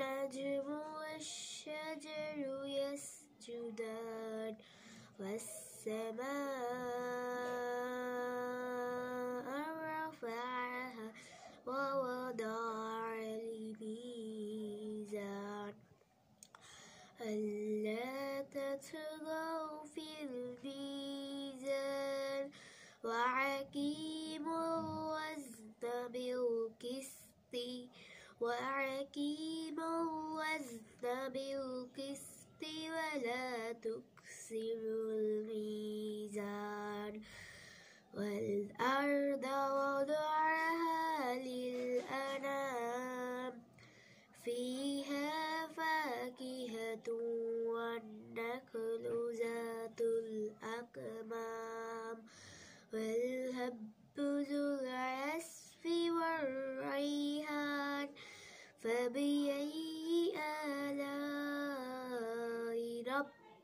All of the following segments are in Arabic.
والنجم والشجر يسجدان والسماء رفعها ووضع الميزان ألا تطغوا في الميزان وأقيموا الوزن بالقسط وأقيموا الوزن بالقسط ولا تكسروا الميزان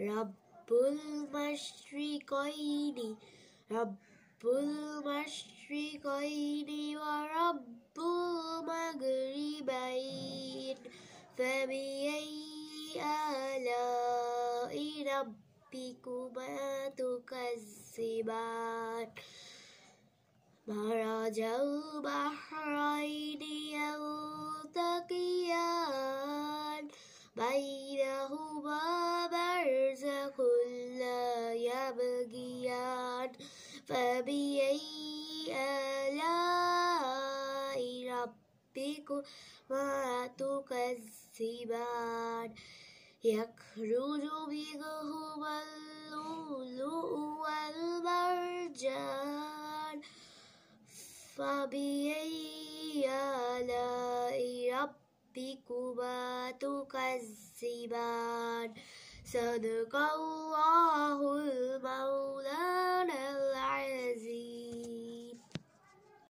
رب المشرقين رب المشرقين ورب المغربين فبأي آلاء ربكما تكذبان مرج البحرين فبأي آلاء ربكما تكذبان يخرج منهما اللؤلؤ والمرجان فبأي آلاء ربكما تكذبان صدق الله